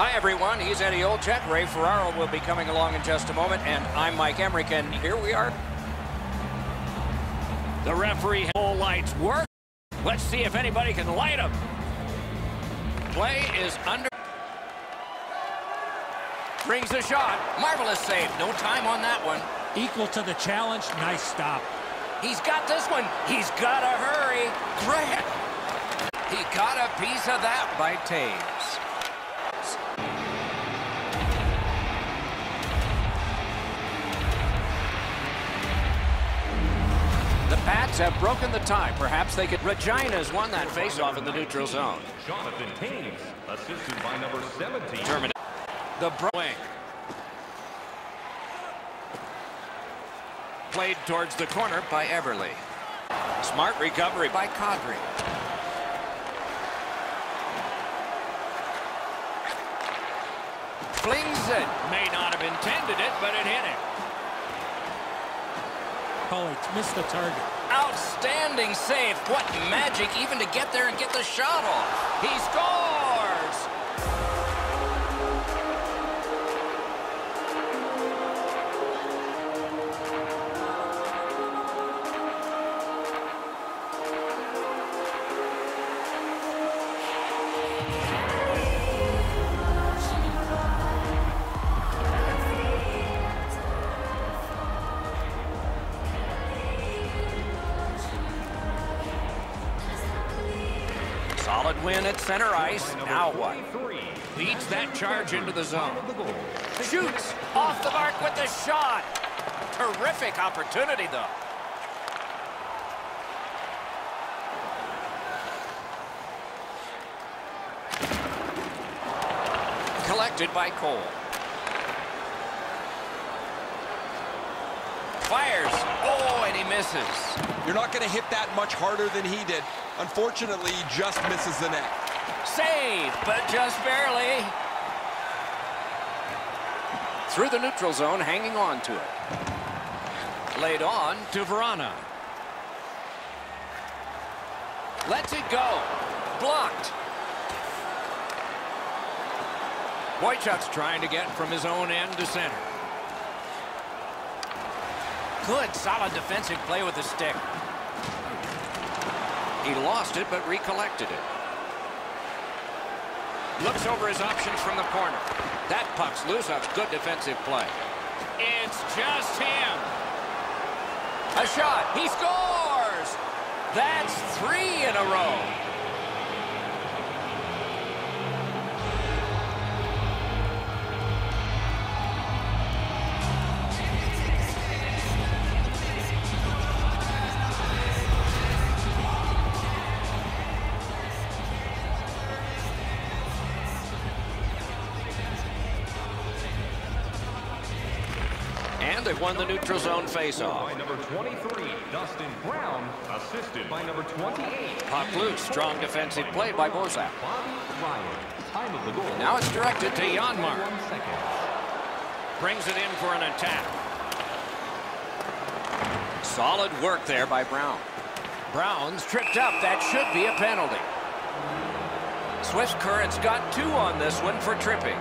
Hi, everyone. He's Eddie Olczyk. Ray Ferraro will be coming along in just a moment, and I'm Mike Emrick, and here we are. The referee whole lights work. Let's see if anybody can light them. Play is under. Brings the shot. Marvelous save. No time on that one. Equal to the challenge. Nice stop. He's got this one. He's got to hurry. Grant. He got a piece of that by Toews. Have broken the tie. Perhaps they could. Regina's won that faceoff in the neutral zone. Jonathan Toews, assisted by number 17. Terminate. The bro- wing. Played towards the corner by Everly. Smart recovery by Kadri. Flings it. May not have intended it, but it hit him. Holy, missed the target. Outstanding save. What magic even to get there and get the shot off. He scores! Center ice. Now what? Leads that charge into the zone. Shoots off the mark with the shot. Terrific opportunity, though. Collected by Cole. Fires. Oh, and he misses. You're not going to hit that much harder than he did. Unfortunately, he just misses the net. Save, but just barely. Through the neutral zone, hanging on to it. Laid on to Verana. Lets it go. Blocked. Wojciech's trying to get from his own end to center. Good, solid defensive play with the stick. He lost it, but recollected it. Looks over his options from the corner. That puck's loose. That's good defensive play. It's just him. A shot. He scores! That's three in a row. They've won the neutral zone faceoff. By number 23, Dustin Brown, assisted by number 28. Puck loose. Strong defensive play by Bozak. Bobby Ryan. Time of the goal. Now it's directed to Janmark. 21. Brings it in for an attack. Solid work there by Brown. Brown's tripped up. That should be a penalty. Swift Current's got two on this one for tripping.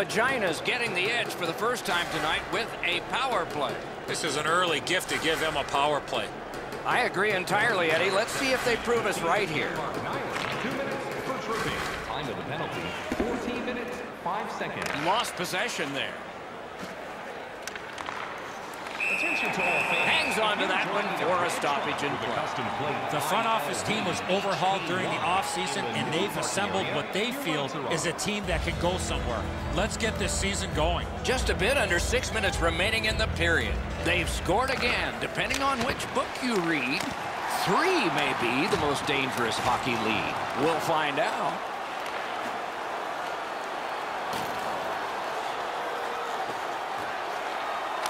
Regina's getting the edge for the first time tonight with a power play. This is an early gift to give them a power play. I agree entirely, Eddie. Let's see if they prove us right here. Mark Nyland, two minutes for tripping. Time of the penalty, 14 minutes, 5 seconds. Lost possession there. Attention to all fans. Hangs on to that one for a stoppage in play. Custom plate. The front office team was overhauled during the offseason, and they've assembled what they feel is a team that can go somewhere. Let's get this season going. Just a bit under six minutes remaining in the period. They've scored again, depending on which book you read. Three may be the most dangerous hockey league. We'll find out.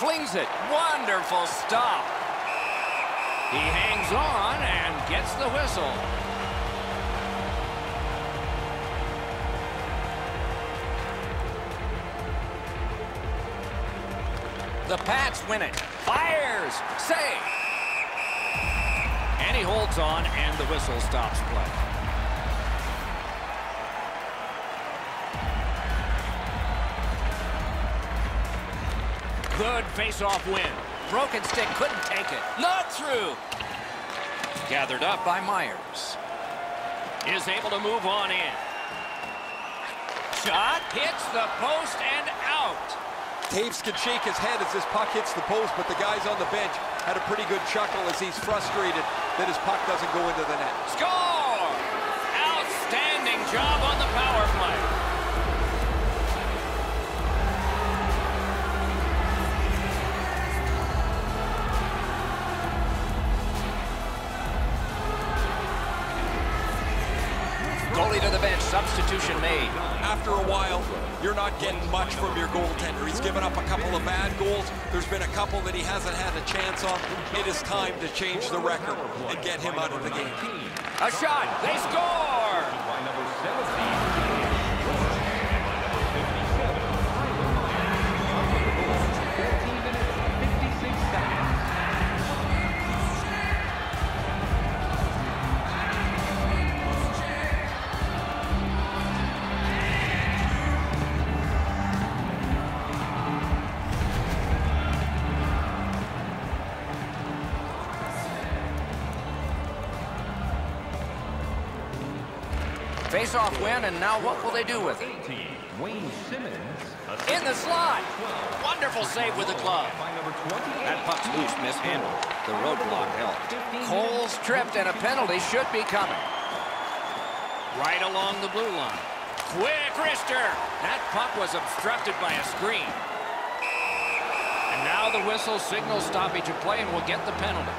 Flings it. Wonderful stop. He hangs on and gets the whistle. The Pats win it. Fires. Save. And he holds on, and the whistle stops play. Good face-off win. Broken stick couldn't take it. Not through. Gathered up by Myers. Is able to move on in. Shot hits the post and out. Toews can shake his head as this puck hits the post, but the guys on the bench had a pretty good chuckle as he's frustrated that his puck doesn't go into the net. Score! Outstanding job on the power substitution made. After a while, you're not getting much from your goaltender. He's given up a couple of bad goals. There's been a couple that he hasn't had a chance on. It is time to change the record and get him out of the game. A shot, they score! Win, and now what will they do with it? 18, Wayne Simmons. In the slot. Wonderful save with the glove. By number 28, That puck's loose, mishandled. The roadblock helped. Cole's tripped, and a penalty should be coming. Right along the blue line. Quick wrister. That puck was obstructed by a screen. And now the whistle signals stoppage of play and we'll get the penalty.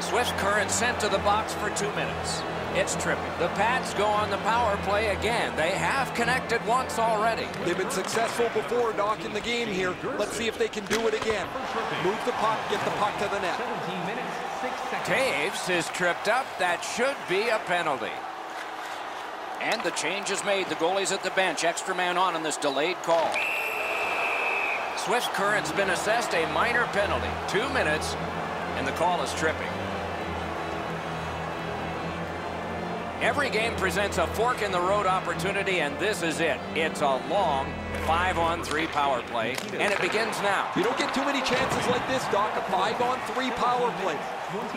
Swift Current sent to the box for two minutes. It's tripping. The Pats go on the power play again. They have connected once already. They've been successful before, Doc, in the game here. Let's see if they can do it again. Move the puck, get the puck to the net. 17 minutes, 6 seconds. Toews is tripped up. That should be a penalty. And the change is made. The goalie's at the bench. Extra man on in this delayed call. Swift Current's been assessed a minor penalty. Two minutes, and the call is tripping. Every game presents a fork-in-the-road opportunity, and this is it. It's a long five-on-three power play, and it begins now. You don't get too many chances like this, Doc. A five-on-three power play.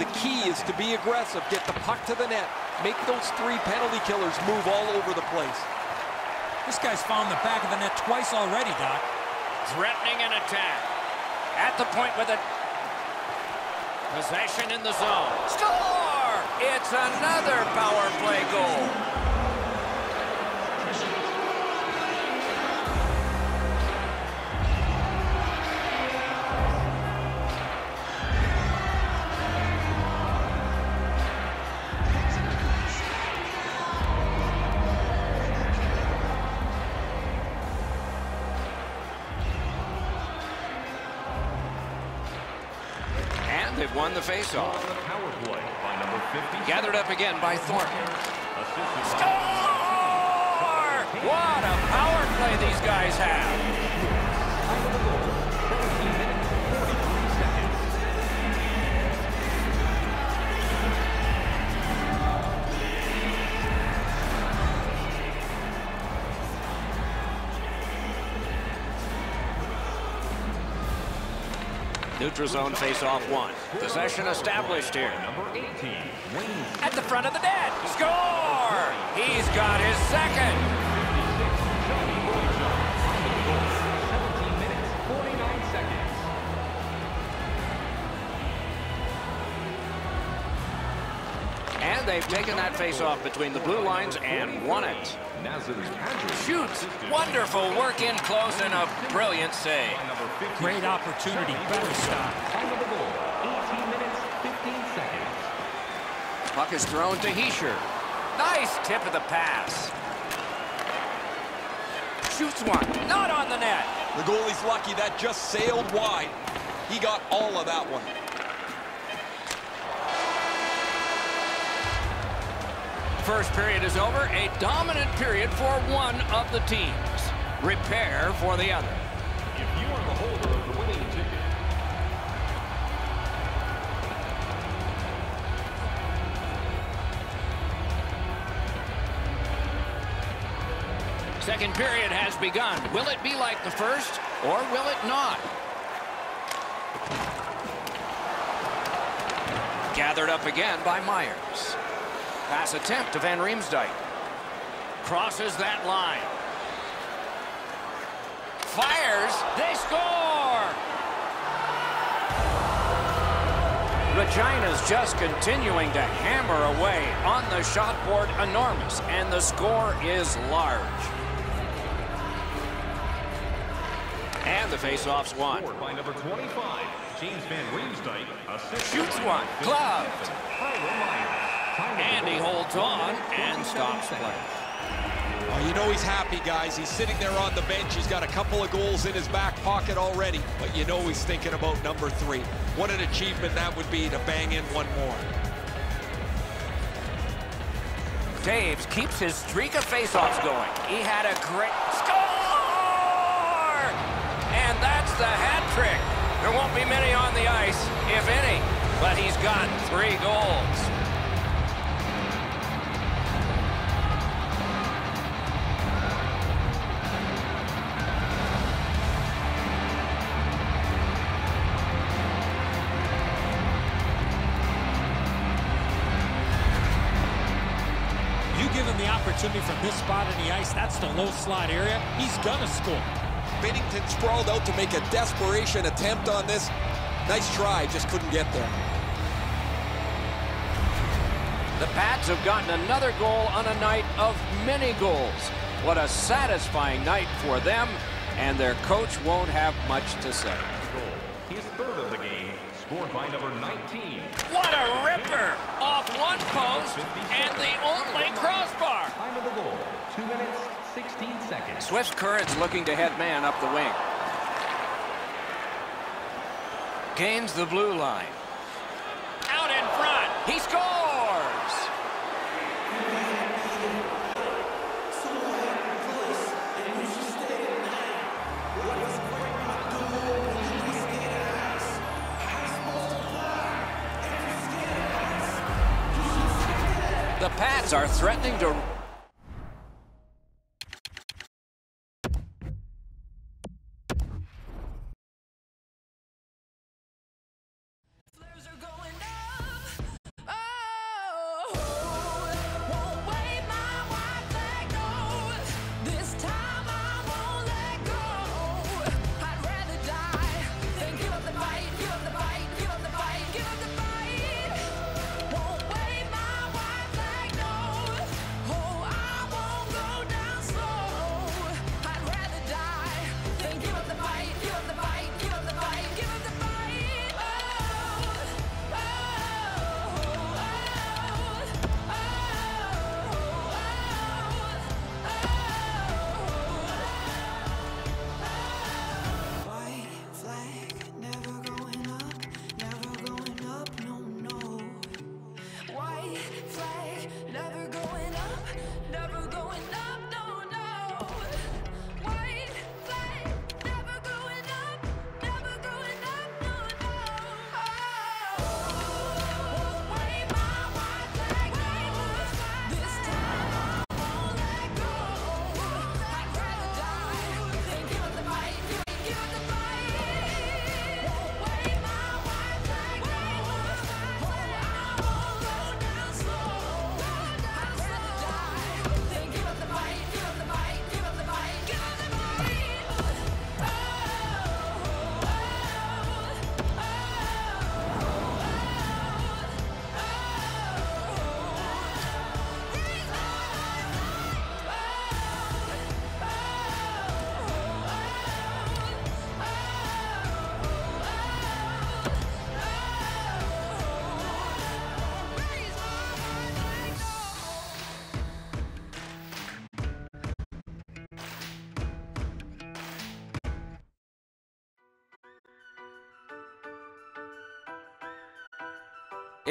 The key is to be aggressive, get the puck to the net, make those three penalty killers move all over the place. This guy's found the back of the net twice already, Doc. Threatening an attack. At the point with it. Possession in the zone. Score! It's another power play goal. And They've won the faceoff. Gathered up again by Thornton. Score! What a power play these guys have. Neutral zone faceoff one. Possession established here. Number 18, Wayne At the front of the net. Score! He's got his second. And they've taken that faceoff between the blue lines and won it. Shoots. Wonderful work in close and a brilliant save. By number 50. Great opportunity. Better stop. Time of the goal, 18 minutes, 15 seconds. Puck is thrown to Heischer. Nice tip of the pass. Shoots one. Not on the net. The goalie's lucky that just sailed wide. He got all of that one. First period is over. A dominant period for one of the teams. Repair for the other. If you are the holder of the winning ticket, Second period has begun. Will it be like the first or will it not? Gathered up again by Myers. Pass attempt to Van Riemsdyk. Crosses that line. Fires. They score! Regina's just continuing to hammer away on the shot board enormous, and the score is large. And the faceoff's won. by number 25, James Van Riemsdyk. Shoots one. Gloved. 57, Tyler Myers. Time of the And he holds on and stops play. Oh, you know he's happy, guys. He's sitting there on the bench. He's got a couple of goals in his back pocket already, but you know he's thinking about number three. What an achievement that would be to bang in one more. Toews keeps his streak of faceoffs going. He had a great score! And that's the hat trick. There won't be many on the ice, if any, but he's got three goals. This spot in the ice, that's the low slot area, he's gonna score. Bennington sprawled out to make a desperation attempt on this. Nice try, just couldn't get there. The Pats have gotten another goal on a night of many goals. What a satisfying night for them, and their coach won't have much to say. Scored by number 19. What a ripper! Off one post and the only crossbar. Time of the goal, 2 minutes, 16 seconds. Swift Currents looking to head man up the wing. Gains the blue line. Out in front. He scores! Pats are threatening to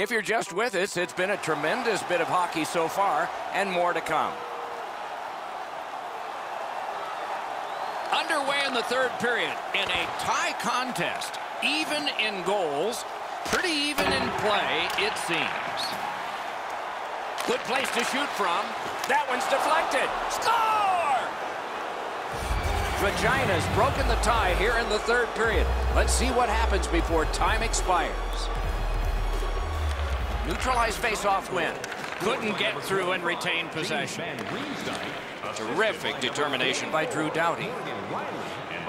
If you're just with us, it's been a tremendous bit of hockey so far, and more to come. Underway in the third period in a tie contest. Even in goals, pretty even in play, it seems. Good place to shoot from. That one's deflected. Score! Regina's broken the tie here in the third period. Let's see what happens before time expires. Neutralized face-off win. Couldn't get through and retain possession. Terrific determination by Drew Doughty.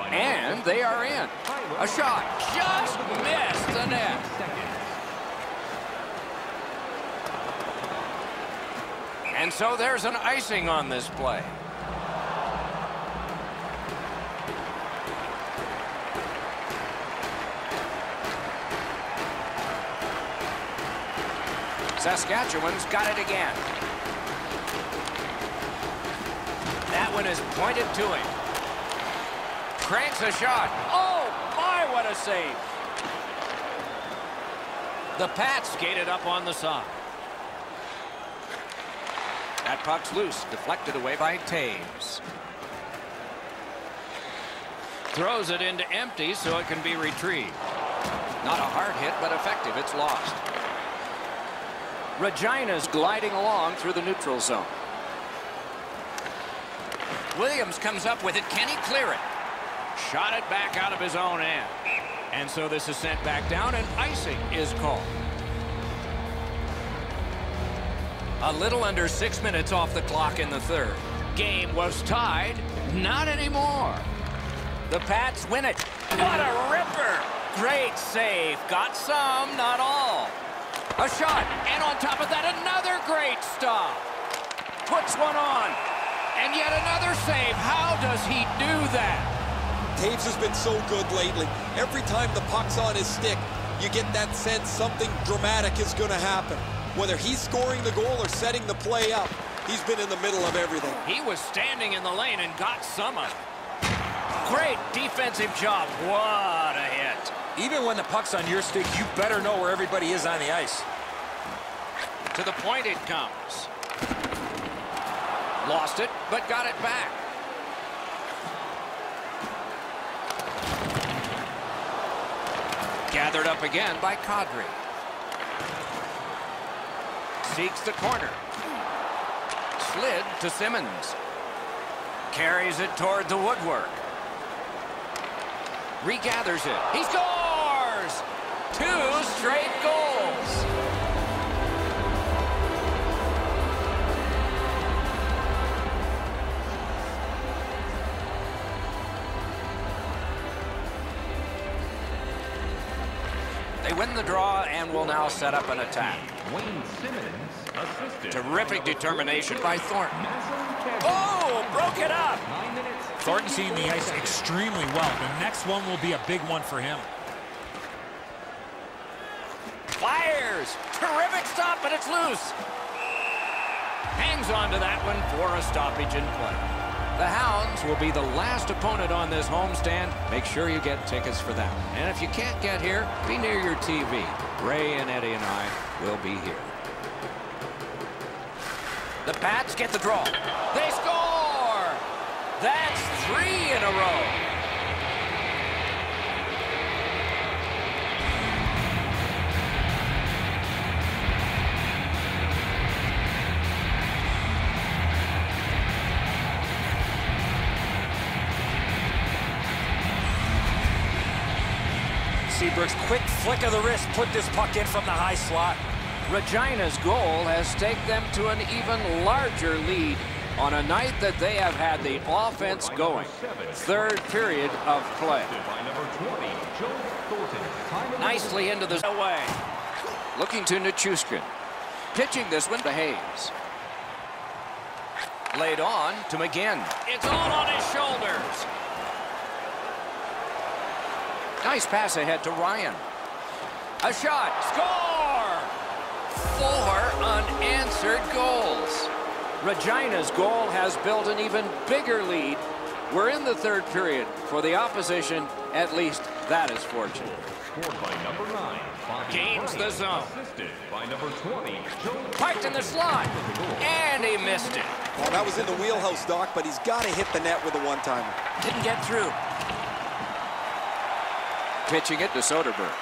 And they are in. A shot just missed the net. And so there's an icing on this play. Saskatchewan's got it again. That one is pointed to him. Cranks a shot. Oh, my, what a save. The Pats skated up on the side. That puck's loose, deflected away by Toews. Throws it into empty so it can be retrieved. Not a hard hit, but effective. It's lost. Regina's gliding along through the neutral zone. Williams comes up with it. Can he clear it? Shot it back out of his own end. And so this is sent back down, and icing is called. A little under six minutes off the clock in the third. Game was tied. Not anymore. The Pats win it. What a ripper! Great save. Got some, not all. A shot, and on top of that, another great stop. Puts one on, and yet another save. How does he do that? Toews has been so good lately. Every time the puck's on his stick, you get that sense something dramatic is going to happen. Whether he's scoring the goal or setting the play up, he's been in the middle of everything. He was standing in the lane and got some of it. Great defensive job. What a hit. Even when the puck's on your stick, you better know where everybody is on the ice. To the point it comes. Lost it, but got it back. Gathered up again by Kadri. Seeks the corner. Slid to Simmons. Carries it toward the woodwork. Regathers it. He scores! Two straight goals. They win the draw and will now set up an attack. Wayne Simmons, assisted. Terrific determination by Thornton. Oh, broke it up. Thornton seeing the ice extremely well. The next one will be a big one for him. Terrific stop, but it's loose. Hangs on to that one for a stoppage in play. The Hounds will be the last opponent on this homestand. Make sure you get tickets for that. And if you can't get here, be near your TV. Ray and Eddie and I will be here. The Pats get the draw. They score! That's three in a row. Quick flick of the wrist put this puck in from the high slot. Regina's goal has taken them to an even larger lead on a night that they have had the offense going. Third period of play. By number 20, Joe Thornton. Time of Nicely into the away. Looking to Nichushkin. Pitching this one to Hayes. Laid on to McGinn. It's all on his shoulders. Nice pass ahead to Ryan. A shot. Score! Four unanswered goals. Regina's goal has built an even bigger lead. We're in the third period. For the opposition, At least that is fortunate. Scored by number nine. Bobby Gains Bryant. the zone. Assisted by number 20, Joe Parked in the slot. And he missed it. Well, that was in the wheelhouse, Doc, but he's got to hit the net with a one-timer. Didn't get through. Pitching it to Soderberg.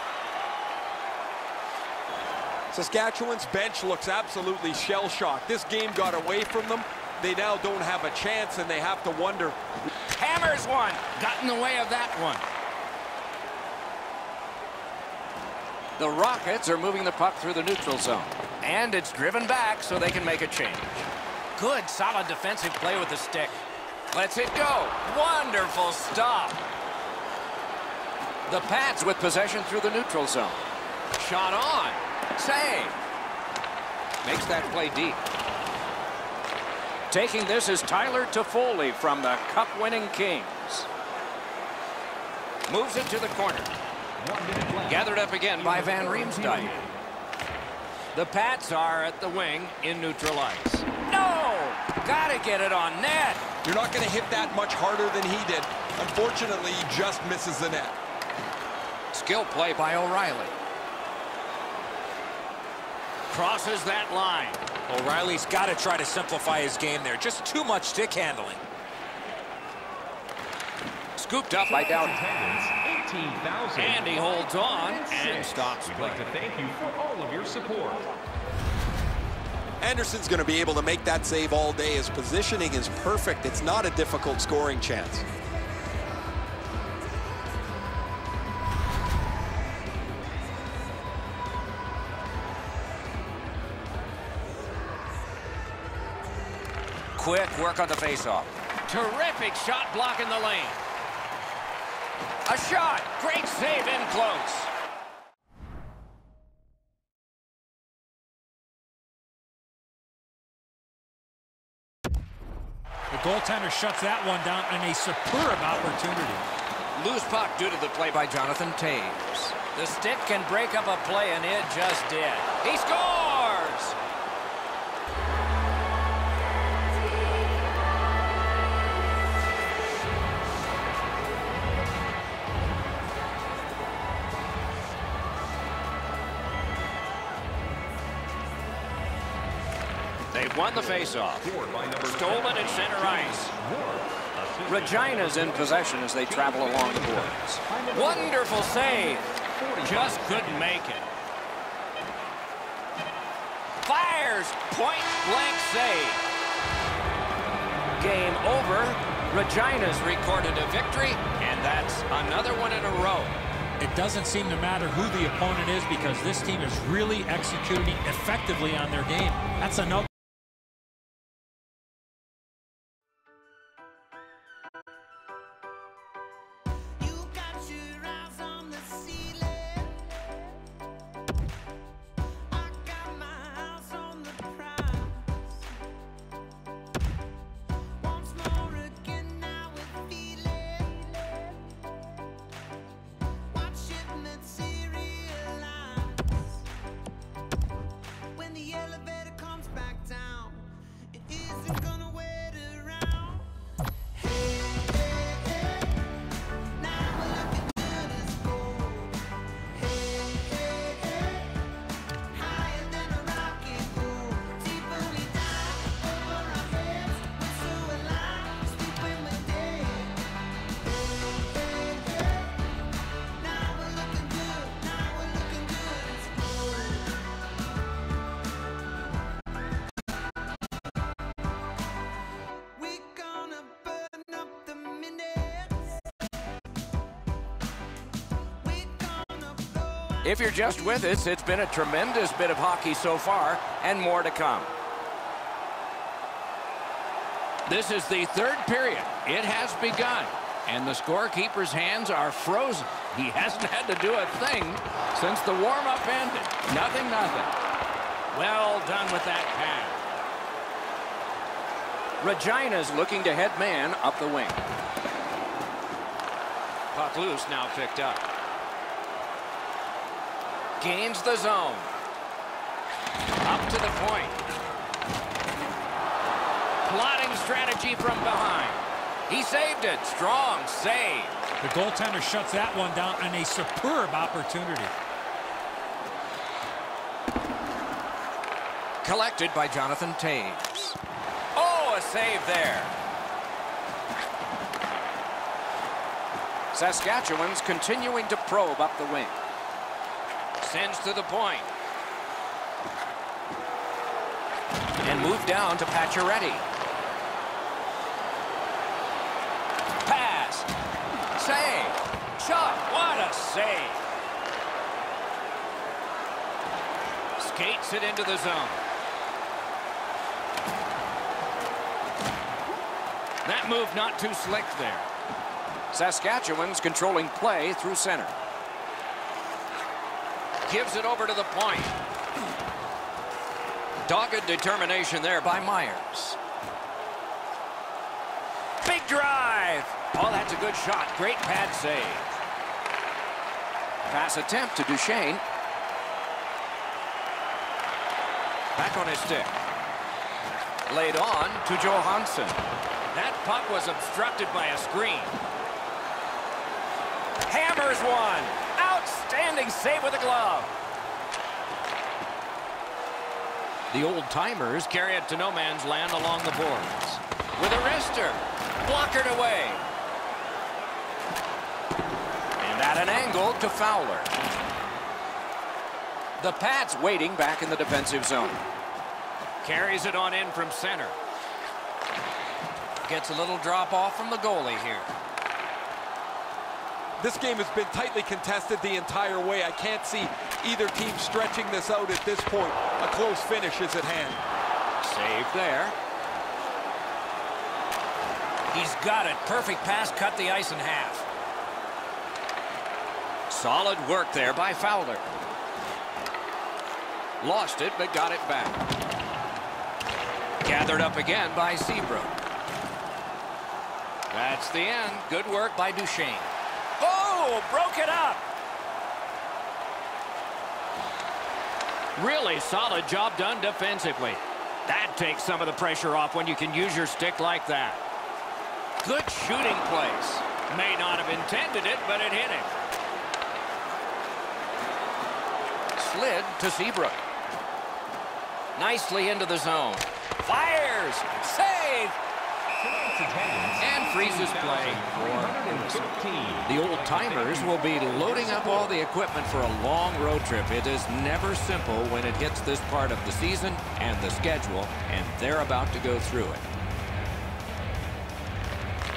Saskatchewan's bench looks absolutely shell-shocked. This game got away from them. They now don't have a chance, and they have to wonder. Hammers one. Got in the way of that one. The Rockets are moving the puck through the neutral zone. And it's driven back so they can make a change. Good, solid defensive play with the stick. Let's it go. Wonderful stop. The Pats with possession through the neutral zone. Shot on. Save. Makes that play deep. Taking this is Tyler Toffoli from the Cup-winning Kings. Moves it to the corner. Gathered up again by Van Riemsdyk. The Pats are at the wing in neutral ice. No! Gotta get it on net. You're not going to hit that much harder than he did. Unfortunately, he just misses the net. Skill play by O'Reilly. Crosses that line. O'Reilly's got to try to simplify his game there. Just too much stick handling. Scooped up by Doughty. Attendance, 18,000. And he holds on and stops We'd play. like to thank you for all of your support. Anderson's going to be able to make that save all day. His positioning is perfect. It's not a difficult scoring chance. Quick work on the faceoff. Terrific shot block in the lane. A shot. Great save in close. The goaltender shuts that one down and a superb opportunity. Loose puck due to the play by Jonathan Toews. The stick can break up a play, and it just did. He scores! They've won the faceoff. Scored Stolen at center ice. Regina's in possession as they travel along the boards. Wonderful save. Just couldn't make it. Fires. Point blank save. Game over. Regina's recorded a victory, and that's another one in a row. It doesn't seem to matter who the opponent is because this team is really executing effectively on their game. That's another. If you're just with us, it's been a tremendous bit of hockey so far, and more to come. This is the third period. It has begun. And the scorekeeper's hands are frozen. He hasn't had to do a thing since the warm-up ended. Nothing, nothing. Well done with that pass. Regina's looking to head man up the wing. Puck loose now picked up. Gains the zone. Up to the point. Plotting strategy from behind. He saved it. Strong save. The goaltender shuts that one down on a superb opportunity. Collected by Jonathan Toews. Oh, a save there. Saskatchewan's continuing to probe up the wing. Sends to the point. And move down to Pacioretty. Pass. Save. Shot. What a save. Skates it into the zone. That move not too slick there. Saskatchewan's controlling play through center. Gives it over to the point. Dogged determination there by Myers. Big drive. Oh, that's a good shot. Great pad save. Pass attempt to Duchesne. Back on his stick. Laid on to Johansson. That puck was obstructed by a screen. Hammers one. Outstanding save with a glove. The old-timers carry it to no man's land along the boards. With a wrister. Blockered away. And at an angle to Fowler. The Pats waiting back in the defensive zone. Carries it on in from center. Gets a little drop off from the goalie here. This game has been tightly contested the entire way. I can't see either team stretching this out at this point. A close finish is at hand. Save there. He's got it. Perfect pass cut the ice in half. Solid work there by Fowler. Lost it, but got it back. Gathered up again by Seabrook. That's the end. Good work by Duchesne. Broke it up. Really solid job done defensively. That takes some of the pressure off when you can use your stick like that. Good shooting place. May not have intended it, but it hit him. Slid to Seabrook. Nicely into the zone. Fires. Save. And freezes play for the old-timers will be loading up all the equipment for a long road trip. It is never simple when it hits this part of the season and the schedule, and they're about to go through it.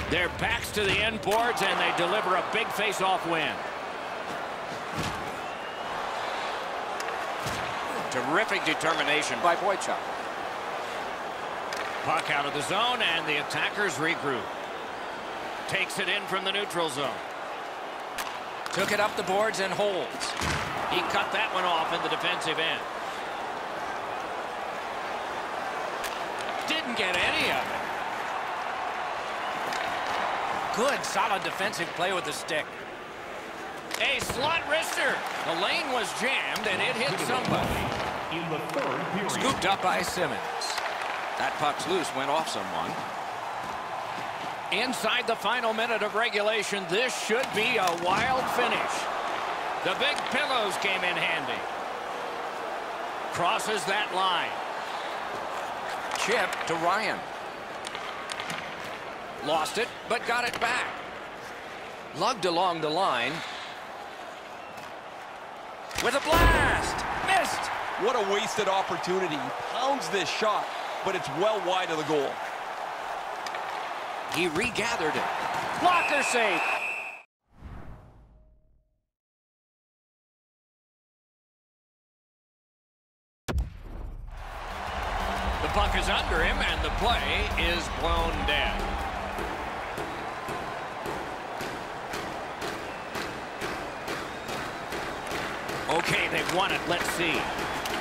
Their backs to the end boards, and they deliver a big face-off win. Terrific determination by Boychuk. Puck out of the zone, and the attackers regroup. Takes it in from the neutral zone. Took it up the boards and holds. He cut that one off in the defensive end. Didn't get any of it. Good, solid defensive play with the stick. A slot wrister. The lane was jammed, and it hit somebody. In the third period. Scooped up by Simmons. That puck's loose, went off someone. Inside the final minute of regulation, this should be a wild finish. The big pillows came in handy. Crosses that line. Chip to Ryan. Lost it, but got it back. Lugged along the line. With a blast! Missed! What a wasted opportunity. He pounds this shot, but it's well wide of the goal. He regathered it. Blocker save. The puck is under him, and the play is blown dead. Okay, they've won it. Let's see.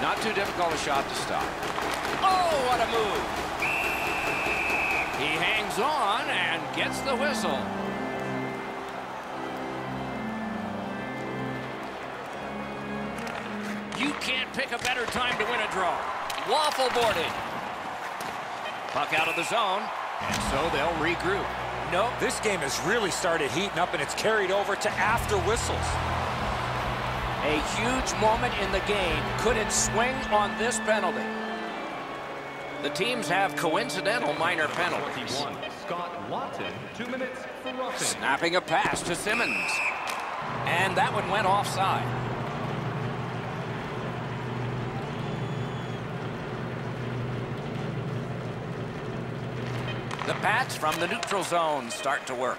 Not too difficult a shot to stop. Oh, what a move. He hangs on and gets the whistle. You can't pick a better time to win a draw. Waffle boarded. Puck out of the zone, and so they'll regroup. Nope. This game has really started heating up, and it's carried over to after whistles. A huge moment in the game. Could it swing on this penalty? The teams have coincidental minor penalties. 21, Scott Watson, two minutes. Snapping a pass to Simmons. And that one went offside. The Pats from the neutral zone start to work.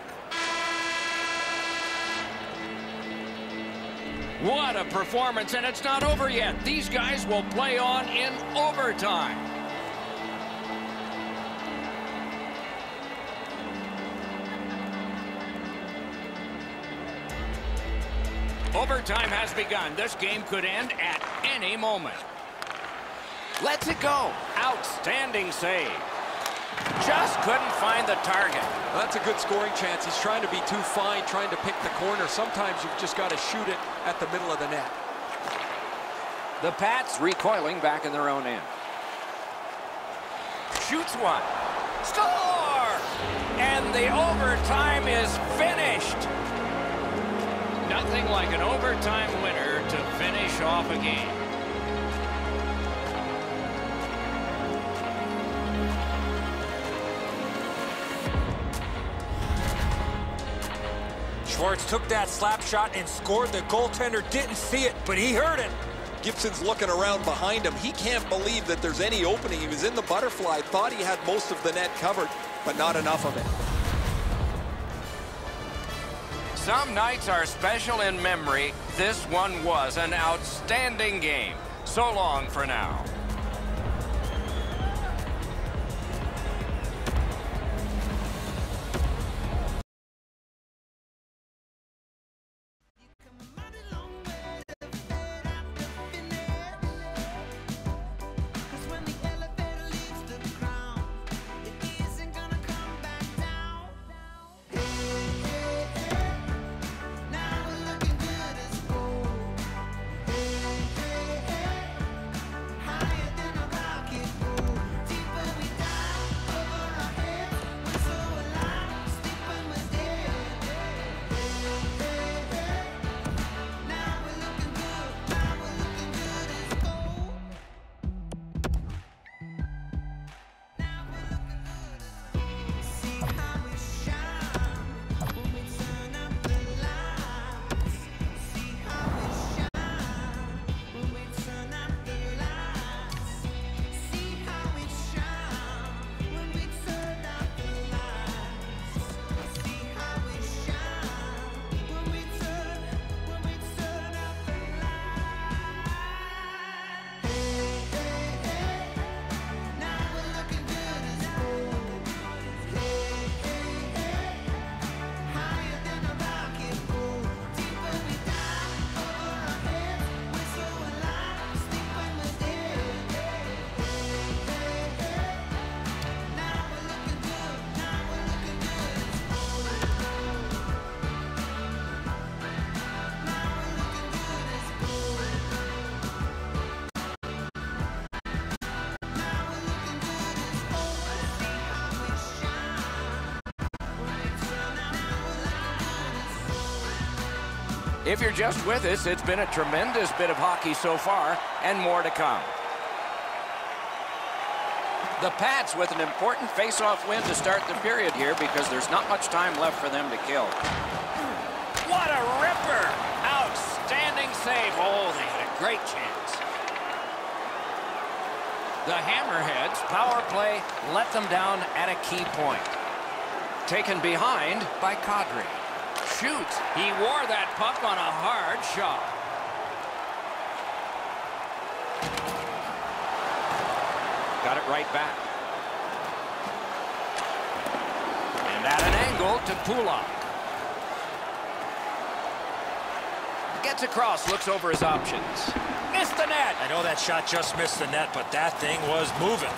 What a performance, and it's not over yet. These guys will play on in overtime. Overtime has begun. This game could end at any moment. Let's it go. Outstanding save. Just couldn't find the target. That's a good scoring chance. He's trying to be too fine, trying to pick the corner. Sometimes you've just got to shoot it at the middle of the net. The Pats recoiling back in their own end. Shoots one. Score! And the overtime is finished. Nothing like an overtime winner to finish off a game. Schwartz took that slap shot and scored. The goaltender didn't see it, but he heard it. Gibson's looking around behind him. He can't believe that there's any opening. He was in the butterfly, thought he had most of the net covered, but not enough of it. Some nights are special in memory. This one was an outstanding game. So long for now. If you're just with us, it's been a tremendous bit of hockey so far, and more to come. The Pats with an important face-off win to start the period here because there's not much time left for them to kill. What a ripper! Outstanding save. Oh, they had a great chance. The Hammerheads power play let them down at a key point. Taken behind by Kadri. Shoots. He wore that puck on a hard shot. Got it right back. And at an angle to Pulock. Gets across, looks over his options. Missed the net. I know that shot just missed the net, but that thing was moving.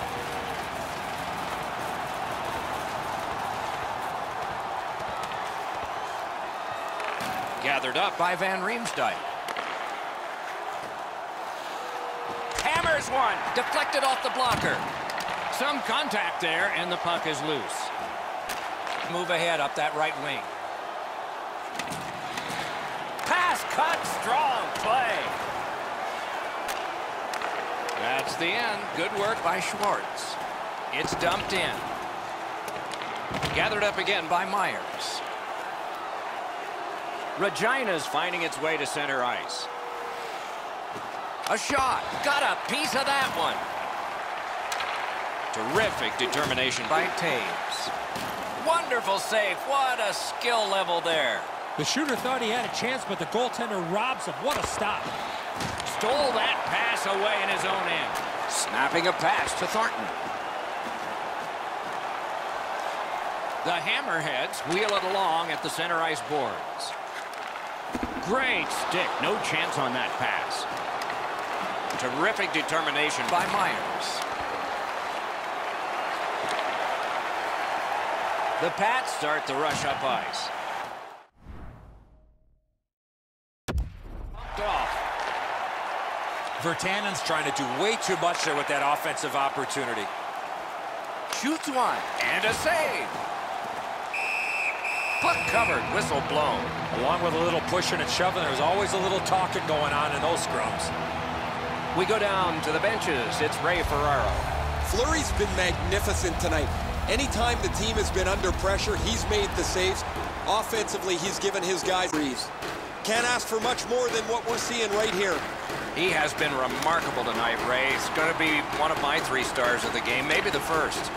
Up by Van Riemsdyk. Hammers one. Deflected off the blocker. Some contact there, and the puck is loose. Move ahead up that right wing. Pass cut, strong play. That's the end. Good work by Schwartz. It's dumped in. Gathered up again by Myers. Regina's finding its way to center ice. A shot. Got a piece of that one. Terrific determination by Toews. Wonderful save. What a skill level there. The shooter thought he had a chance, but the goaltender robs him. What a stop. Stole that pass away in his own end. Snapping a pass to Thornton. The Hammerheads wheel it along at the center ice boards. Great stick. No chance on that pass. Terrific determination by Myers. The Pats start to rush up ice. Virtanen's trying to do way too much there with that offensive opportunity. Shoots one and a save. Puck covered, whistle blown. Along with a little pushing and shoving, there's always a little talking going on in those scrums. We go down to the benches. It's Ray Ferraro. Fleury's been magnificent tonight. Anytime the team has been under pressure, he's made the saves. Offensively, he's given his guys breeze. Can't ask for much more than what we're seeing right here. He has been remarkable tonight, Ray. He's going to be one of my three stars of the game, maybe the first.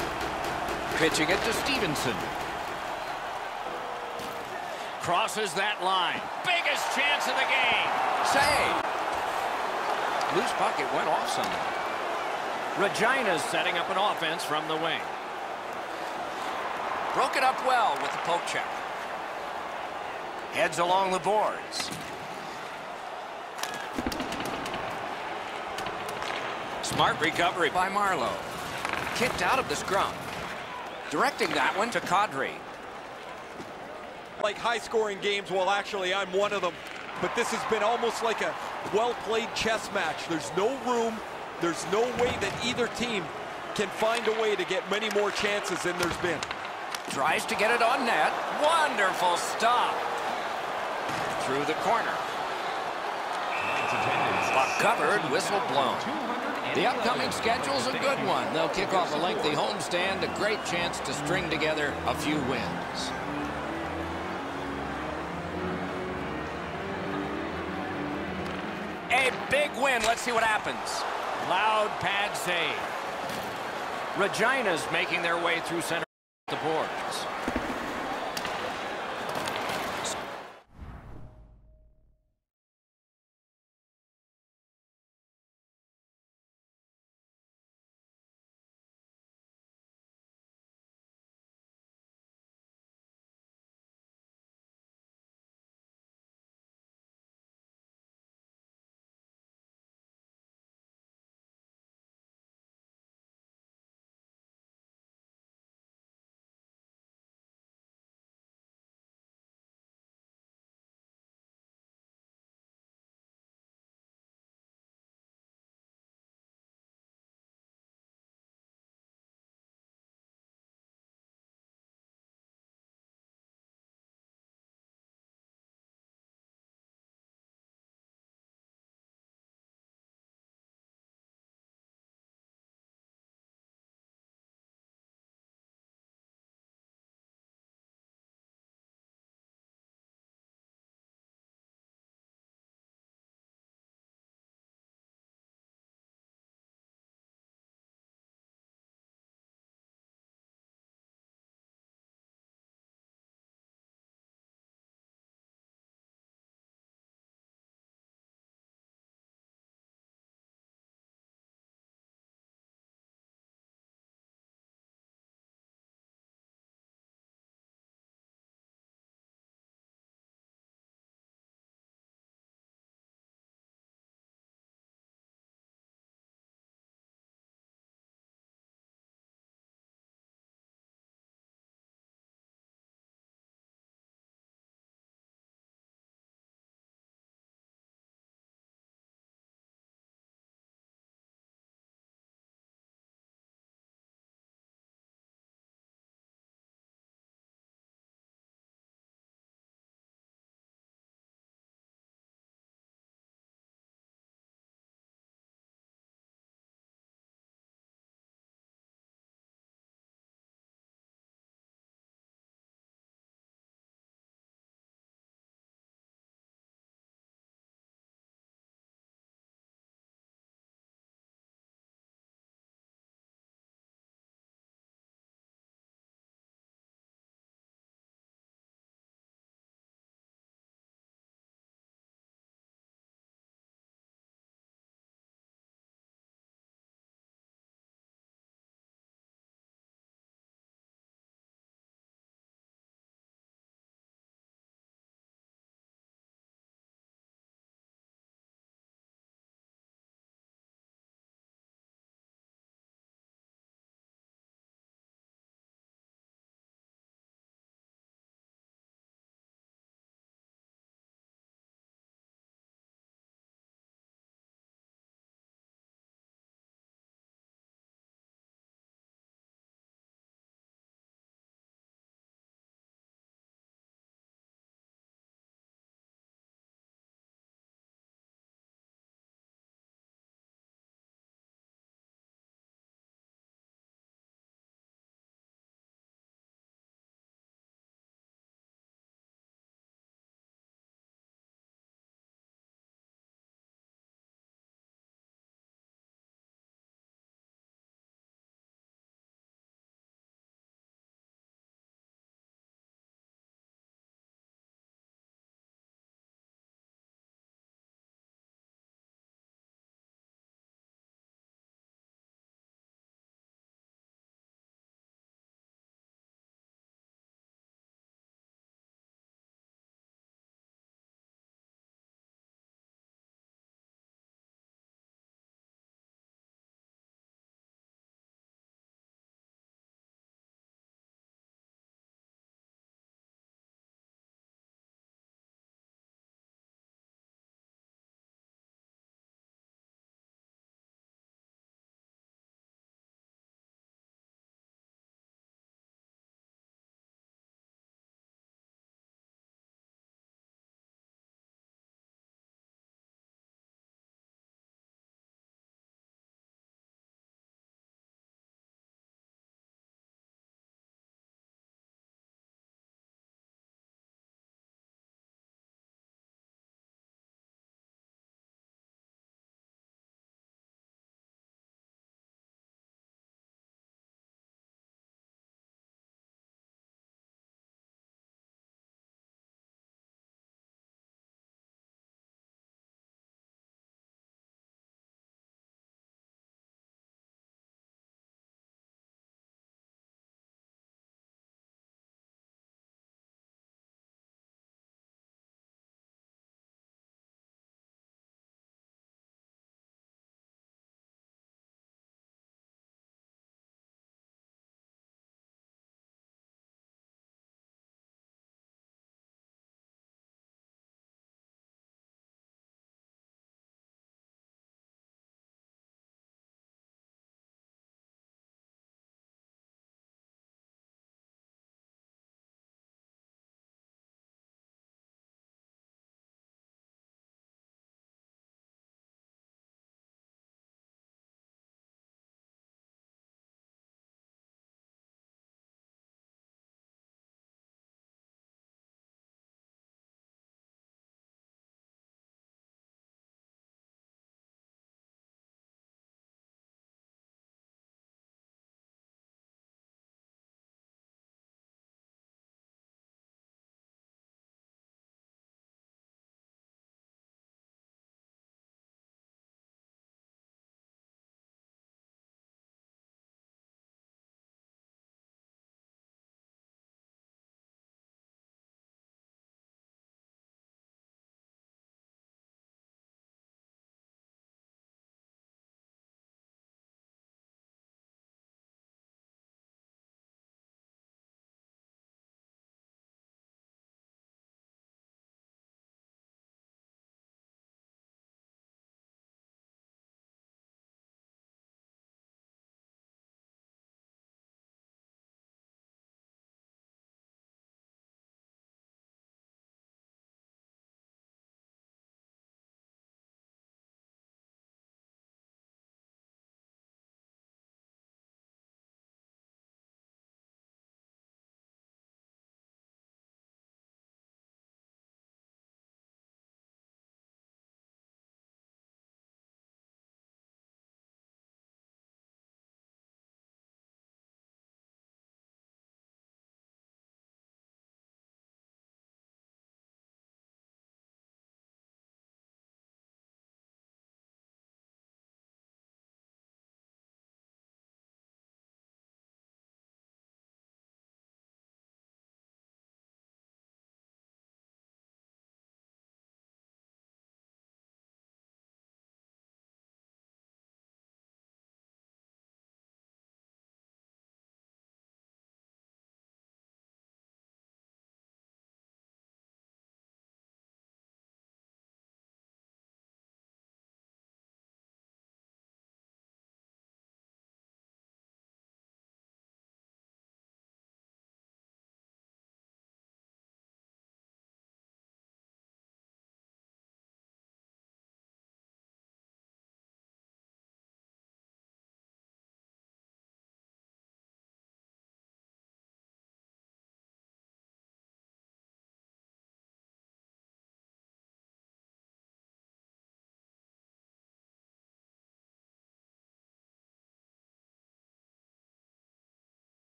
Pitching it to Stevenson. Crosses that line. Biggest chance of the game. Save. Loose puck, it went off somewhere. Regina's setting up an offense from the wing. Broke it up well with the poke check. Heads along the boards. Smart recovery by Marlowe. Kicked out of the scrum. Directing that one to Kadri. Like high-scoring games, well, actually, I'm one of them. But this has been almost like a well-played chess match. There's no room. There's no way that either team can find a way to get many more chances than there's been. Tries to get it on net. Wonderful stop. Through the corner. Puck covered, whistle blown. The upcoming schedule's a good one. They'll kick off a lengthy homestand, a great chance to string together a few wins. A big win. Let's see what happens. Loud pad save. Regina's making their way through center the boards.